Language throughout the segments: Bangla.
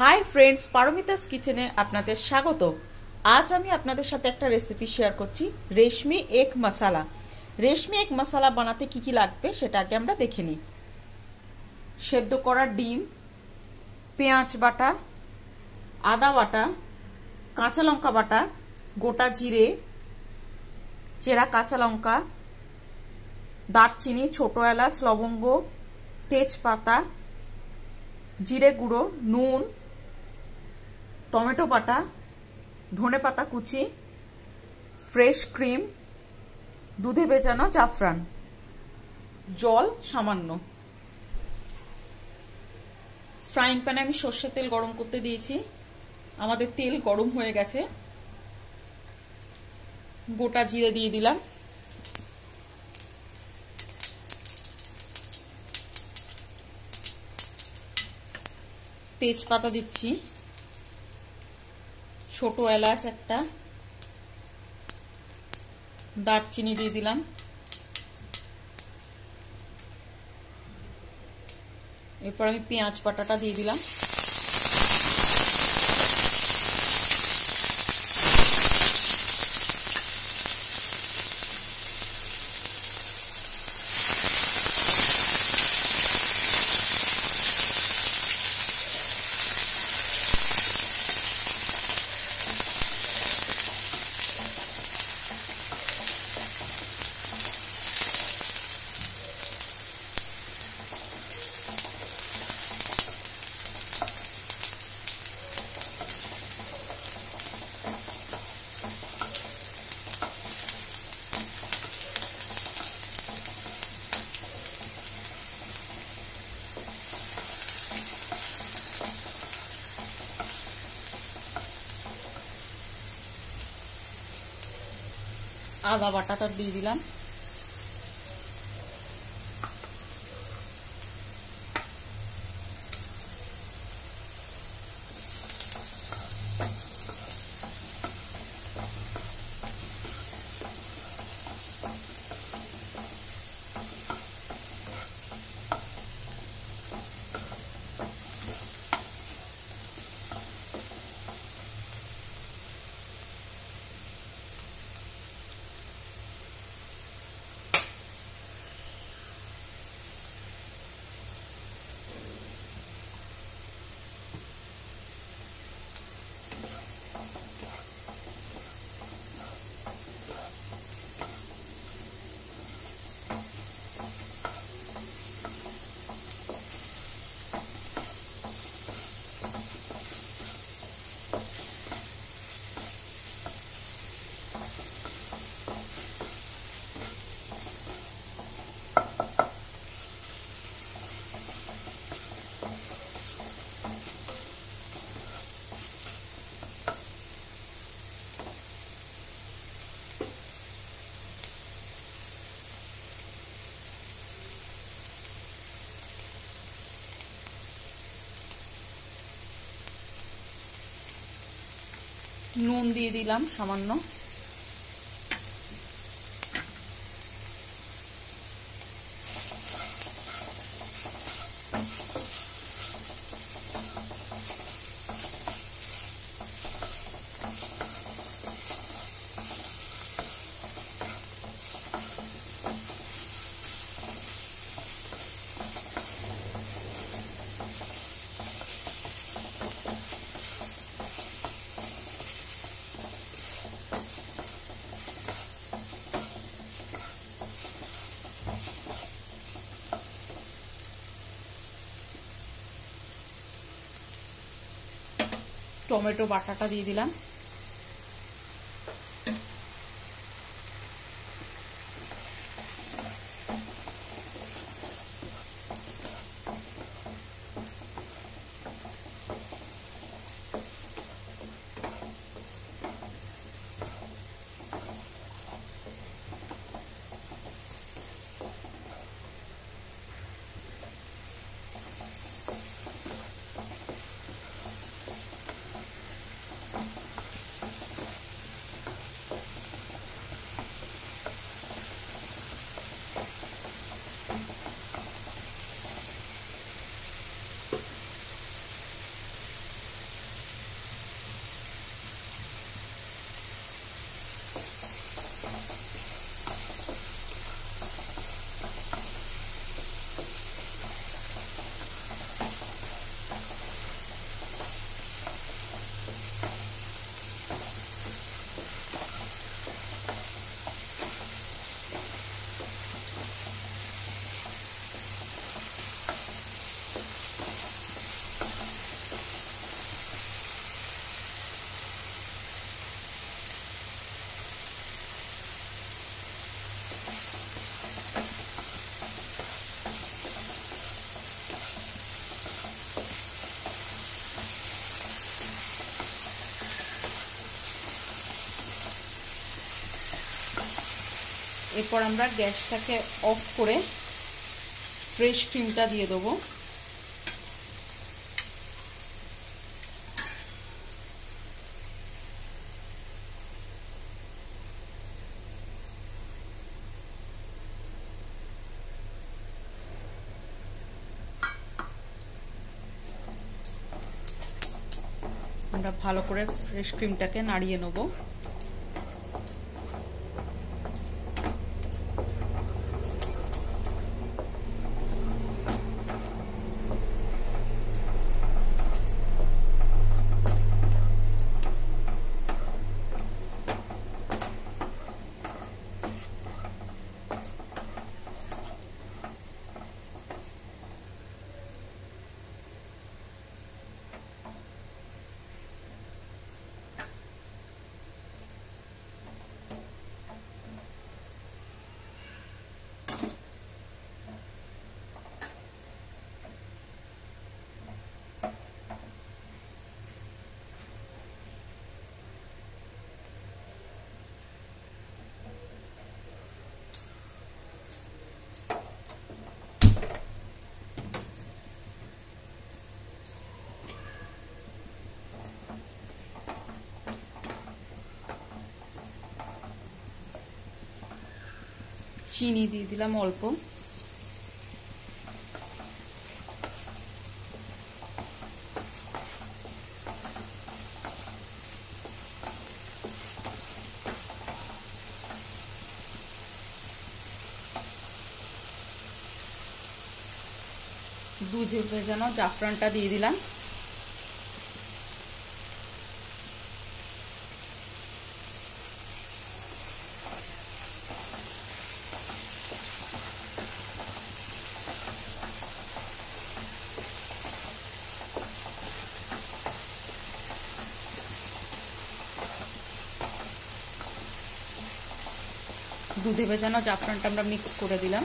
হাই ফ্রেন্ডস পারমিতাস কিচেনে আপনাদের স্বাগত আজ আমি আপনাদের সাথে একটা রেসিপি শেয়ার করছি, রেশমি এক মশালা। রেশমি এক মশালা বানাতে কি কি লাগবে সেটা আগে আমরা দেখে নিই। সেদ্ধ করা ডিম, পেঁয়াজ বাটা, আদা বাটা, কাঁচা লঙ্কা বাটা, গোটা জিরে, চেরা কাঁচা লঙ্কা, দারচিনি, ছোট এলাচ, লবঙ্গ, তেজপাতা, জিরে গুঁড়ো, নুন টমেটো বাটা ধনে পাতা কুচি, ফ্রেশ ক্রিম, দুধে ভেজানো জাফরান। জল সামান্য। ফ্রাইং প্যানে আমি সর্ষের তেল গরম করতে দিয়েছি। আমাদের তেল গরম হয়ে গেছে। গোটা জিরে দিয়ে দিলাম। তেজপাতা দিচ্ছি। ছোট এলাচ একটা। দারচিনি দিয়ে দিলাম। এরপর আমি পেঁয়াজ পাটাটা দিয়ে দিলাম। আদা বাটাটা দিয়ে দিলাম। নুন দিয়ে দিলাম সামান্য। টমেটো বাটাটা দিয়ে দিলাম। এরপর আমরা গ্যাসটাকে অফ করে ফ্রেশ ক্রিমটা দিয়ে দেবো। আমরা ভালো করে ফ্রেশ ক্রিমটাকে নাড়িয়ে নেব। চিনি দিয়ে দিলাম অল্প। দুধে ভেজানো জাফরানটা দিয়ে দিলাম। দুধে ভেজানো জাফরানটা আমরা মিক্স করে দিলাম।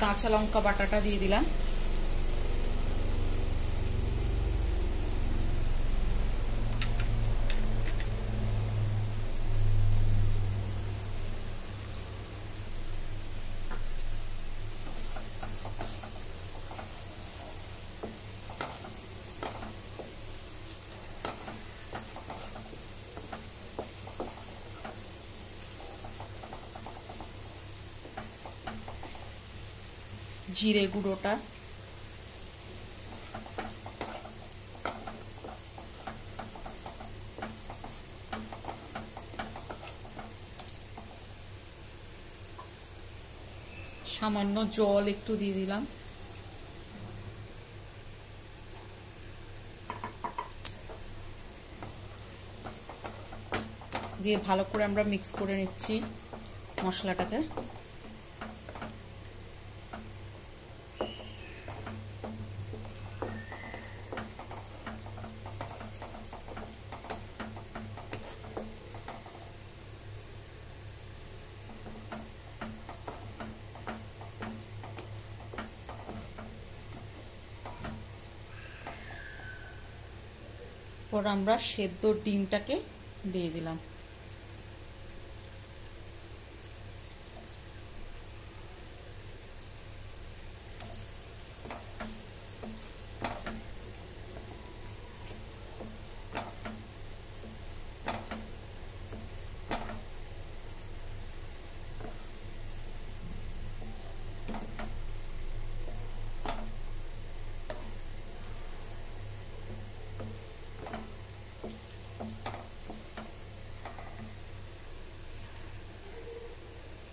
কাঁচা লঙ্কা বাটাটা দিয়ে দিলাম। জিরে গুঁড়োটা। সামান্য জল একটু দিয়ে দিলাম। দিয়ে ভালো করে আমরা মিক্স করে নিচ্ছি মশলাটাকে পর আমরা সেদ্ধ ডিমটাকে দিয়ে দিলাম।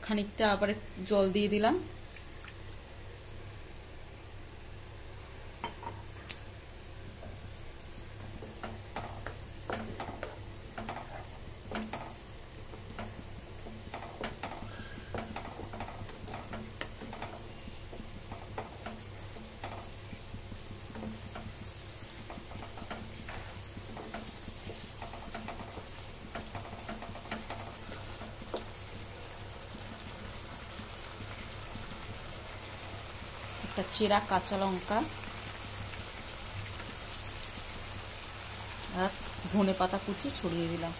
খানিকটা আবার জল দিয়ে দিলাম। একটা চেরা কাঁচা লঙ্কা আর ধনে পাতা কুচি ছড়িয়ে দিলাম।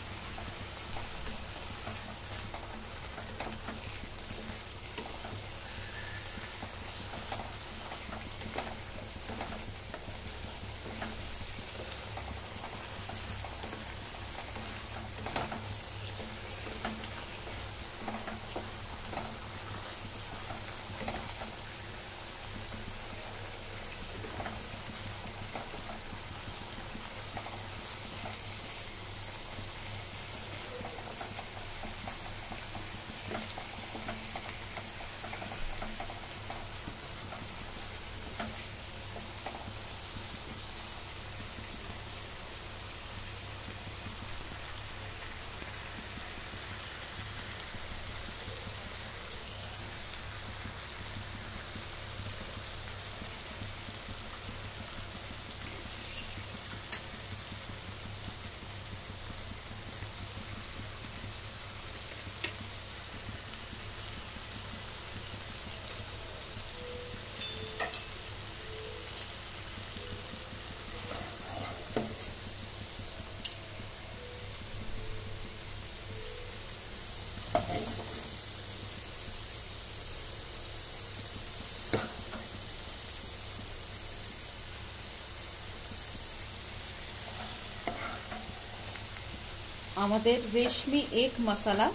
আমাদের রেশমি এগ মশলা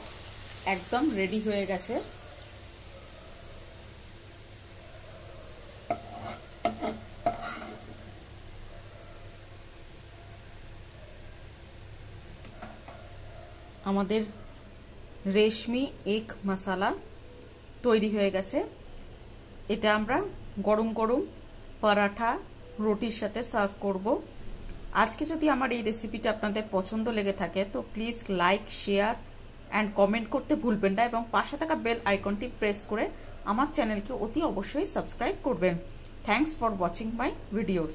একদম রেডি হয়ে গেছে। আমাদের রেশমি এগ মশলা তৈরি হয়ে গেছে। এটা আমরা গরম গরম পরাঠা, রুটির সাথে সার্ভ করব। আজকে যদি আমার এই রেসিপিটা আপনাদের পছন্দ লেগে থাকে, তো please like share and comment করতে ভুলবেন না এবং পাশে থাকা বেল আইকনটি প্রেস করে আমার চ্যানেলকে অতি অবশ্যই সাবস্ক্রাইব করবেন। Thanks for watching my videos